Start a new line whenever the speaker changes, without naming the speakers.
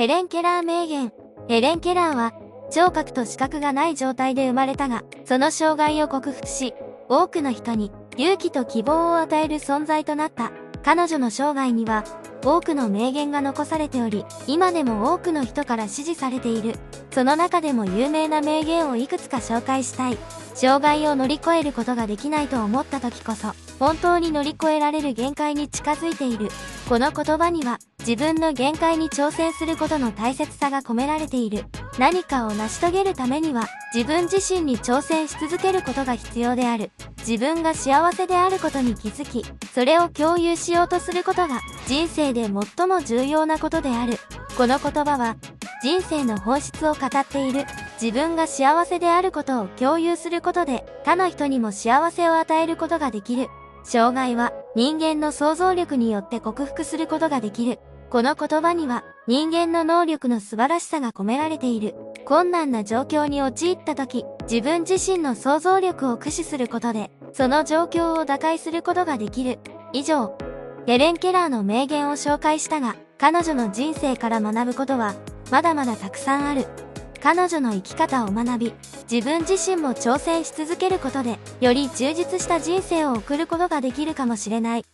ヘレン・ケラー名言。ヘレン・ケラーは、聴覚と視覚がない状態で生まれたが、その障害を克服し、多くの人に勇気と希望を与える存在となった。彼女の生涯には、多くの名言が残されており、今でも多くの人から支持されている。その中でも有名な名言をいくつか紹介したい。障害を乗り越えることができないと思った時こそ、本当に乗り越えられる限界に近づいている。この言葉には、自分の限界に挑戦することの大切さが込められている。何かを成し遂げるためには、自分自身に挑戦し続けることが必要である。自分が幸せであることに気づき、それを共有しようとすることが、人生で最も重要なことである。この言葉は、人生の本質を語っている。自分が幸せであることを共有することで、他の人にも幸せを与えることができる。障害は人間の想像力によって克服することができる。この言葉には人間の能力の素晴らしさが込められている。困難な状況に陥った時、自分自身の想像力を駆使することで、その状況を打開することができる。以上、ヘレン・ケラーの名言を紹介したが、彼女の人生から学ぶことは、まだまだたくさんある。彼女の生き方を学び、自分自身も挑戦し続けることで、より充実した人生を送ることができるかもしれない。